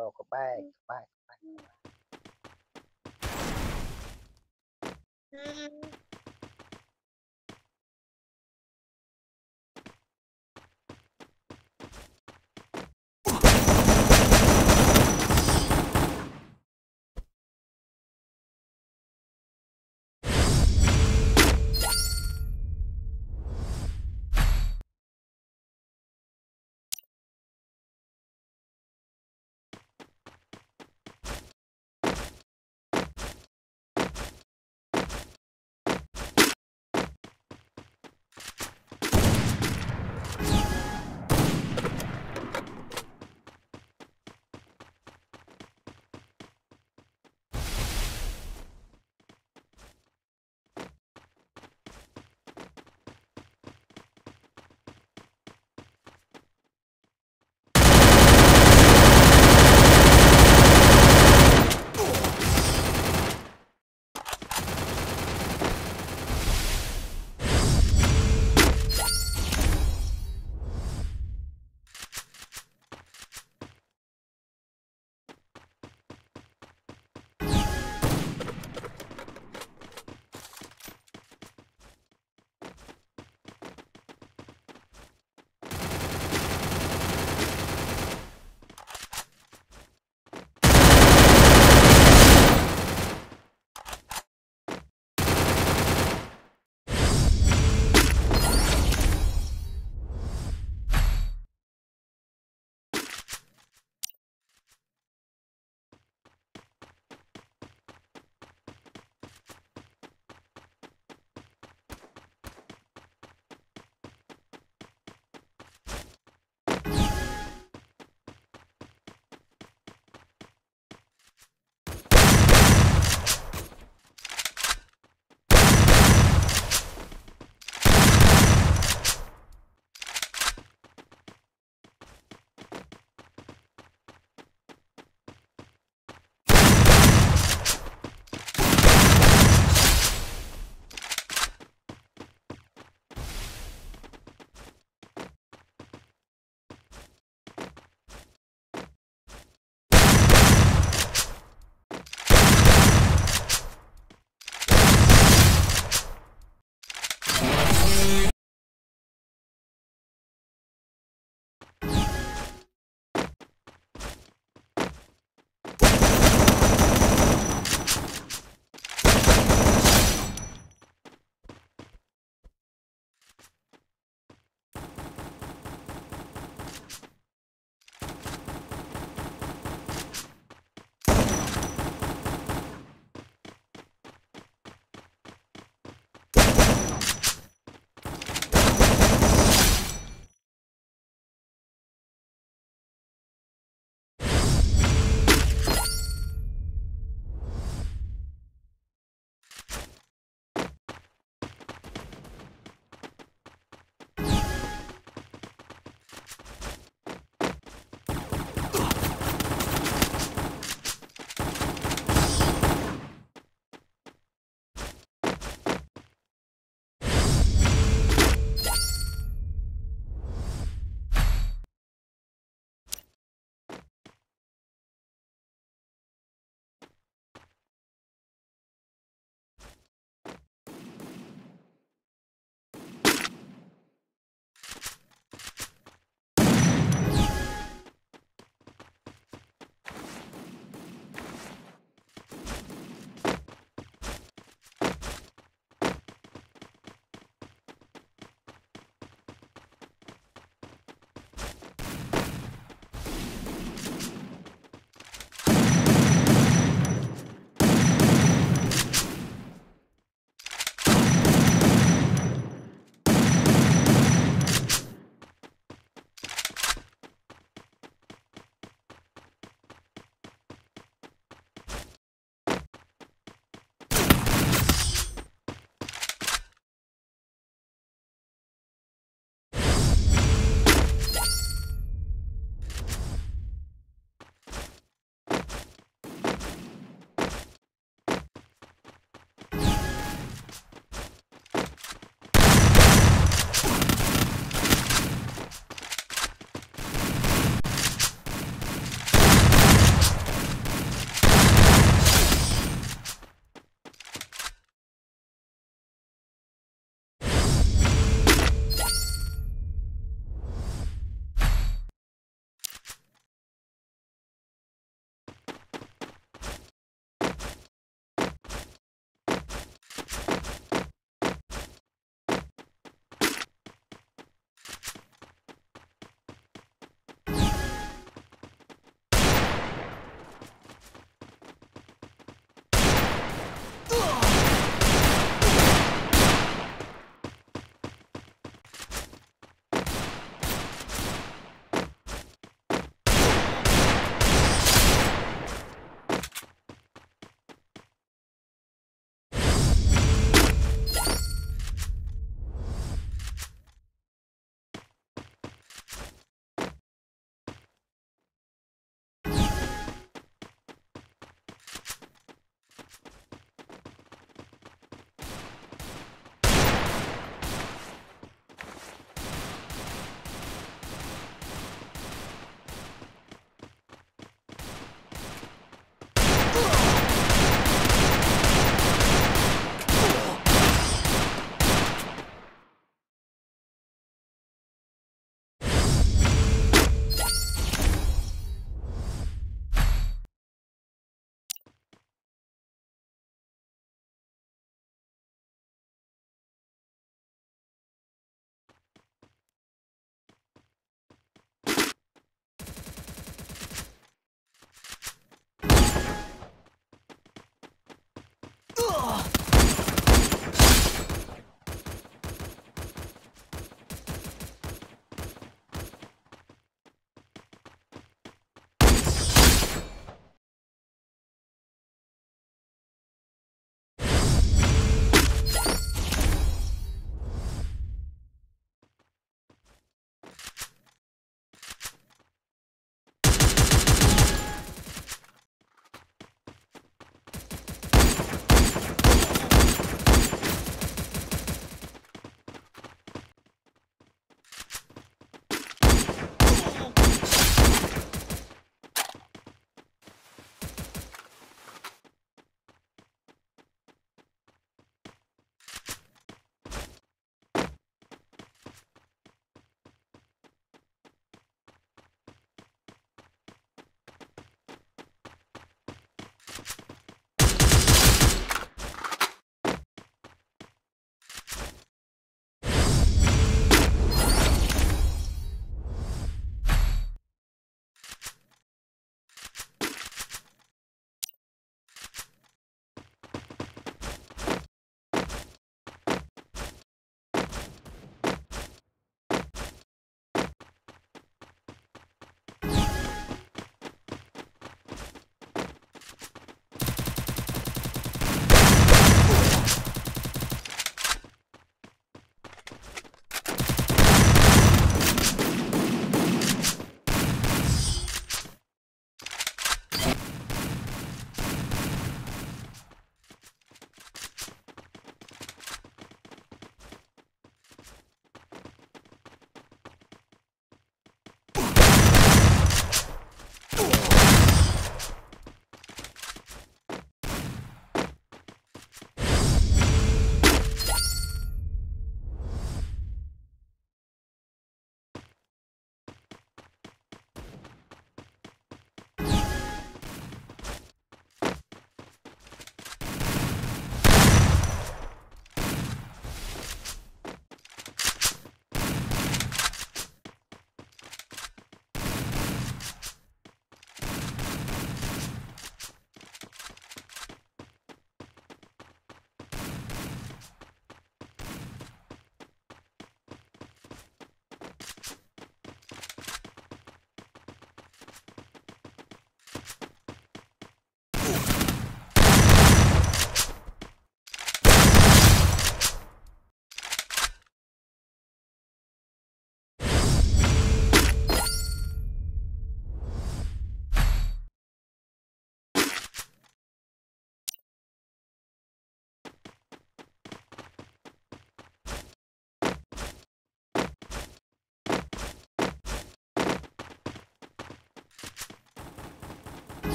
Oh, go back, back, back. Mm.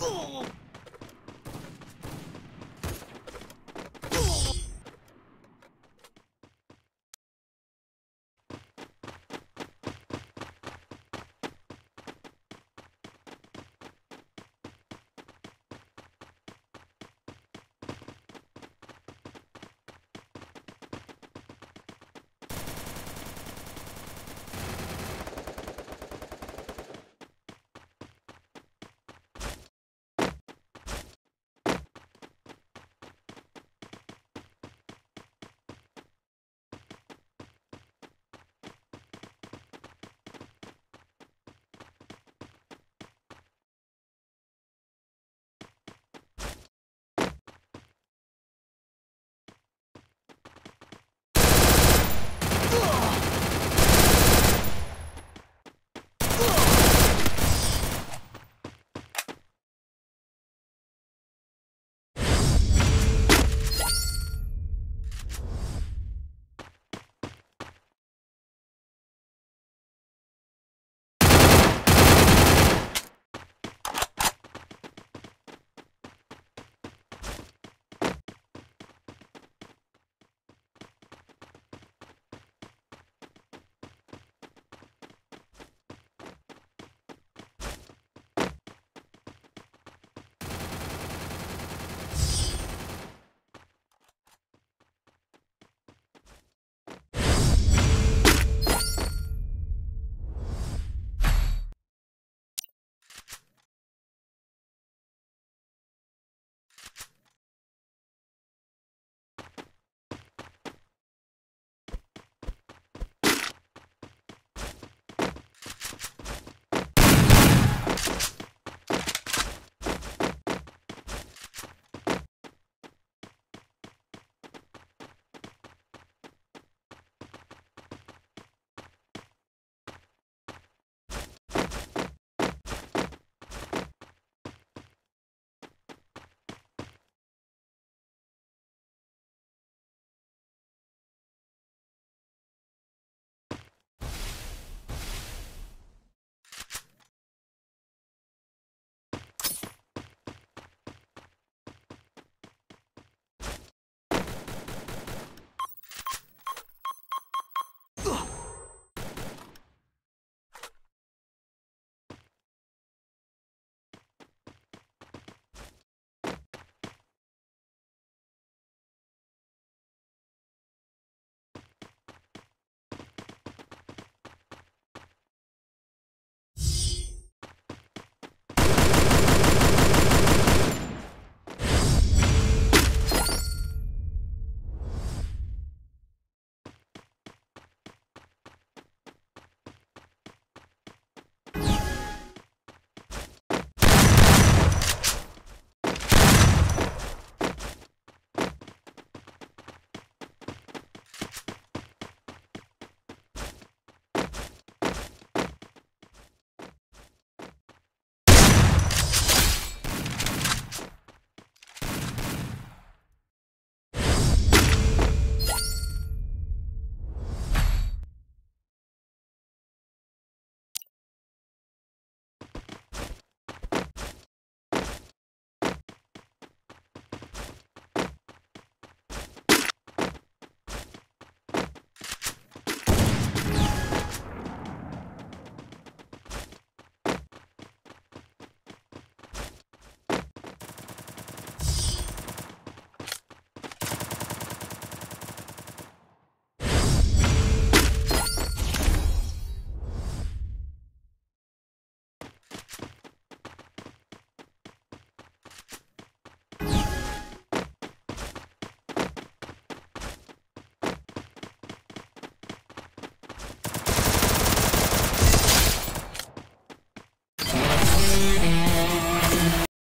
Oh,